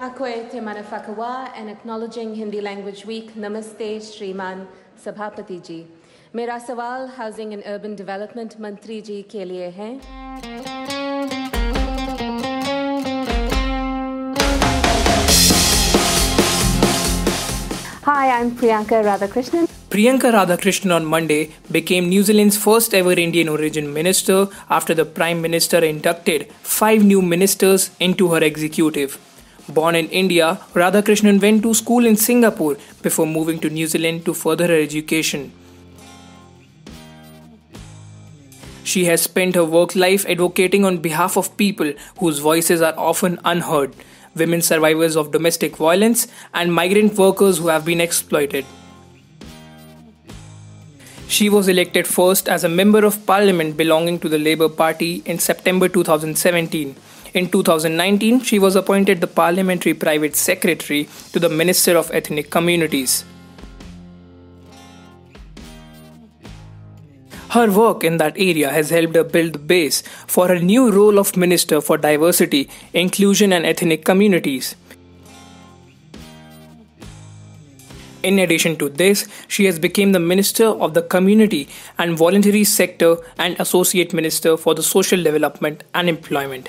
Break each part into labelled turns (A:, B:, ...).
A: Akwe te marafakawa and acknowledging Hindi Language Week, Namaste Shriman Sabhapati ji. मेरा सवाल Housing and Urban Development मंत्री Ji, के लिए है Hi, I'm Priyanca Radhakrishnan.
B: Priyanca Radhakrishnan on Monday became New Zealand's first ever Indian origin minister after the Prime Minister inducted five new ministers into her executive. Born in India, Radhakrishnan went to school in Singapore before moving to New Zealand to further her education. She has spent her work life advocating on behalf of people whose voices are often unheard women survivors of domestic violence, and migrant workers who have been exploited. She was elected first as a Member of Parliament belonging to the Labour Party in September 2017. In 2019, she was appointed the Parliamentary Private Secretary to the Minister of Ethnic Communities. Her work in that area has helped her build the base for her new role of Minister for Diversity, Inclusion and Ethnic Communities. In addition to this, she has become the Minister of the Community and Voluntary Sector and Associate Minister for the Social Development and Employment.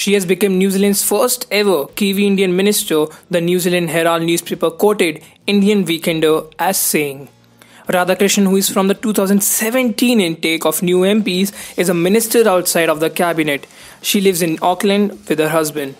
B: She has become New Zealand's first ever Kiwi Indian minister, the New Zealand Herald newspaper quoted Indian Weekender as saying, Radhakrishnan, who is from the 2017 intake of new MPs, is a minister outside of the cabinet. She lives in Auckland with her husband.